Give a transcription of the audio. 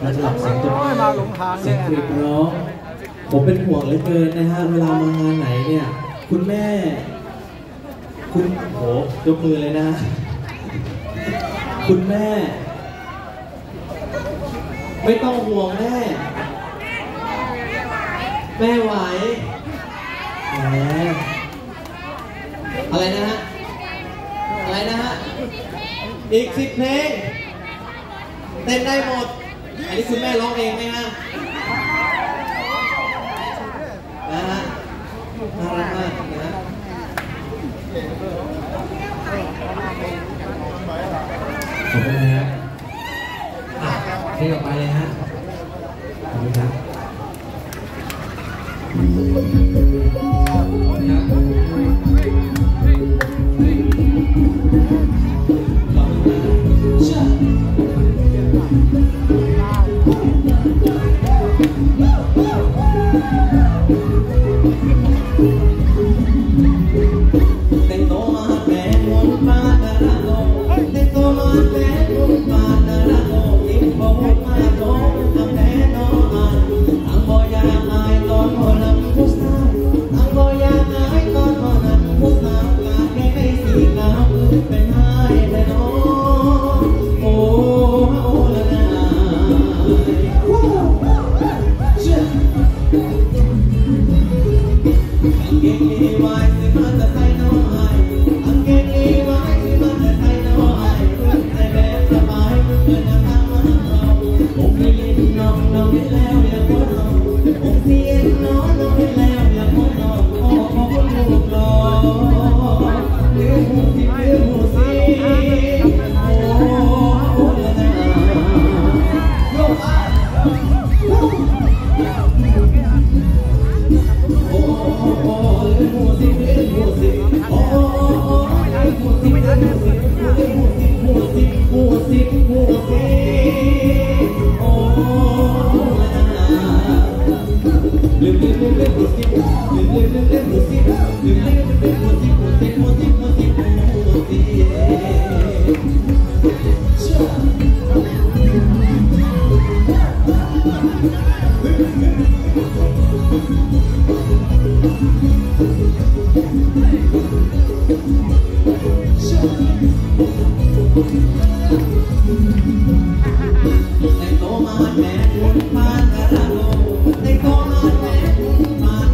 และสลับเสียงตรงโอ้ยมาหลงทางเสีเนี่ยยงกรีดร้องผมเป็นห่วงเหลือเกินนะฮะเวลามางานไหนเนี่ย คุณแม่ คุณโหยกมือเลยนะ คุณแม่ ไม่ต้องห่วงแม่ แม่ไหวแหมอะไรนะฮะอะไรนะฮะอีกสิบเพลงเต้นได้หมด อันนี้คุณแม่ร้องเองไหมฮะนะฮะน่ารักมากนะขอบคุณนะฮะอะเพลงต่อไปเลยฮะขอบคุณครับ Oh, They go on, man. They man.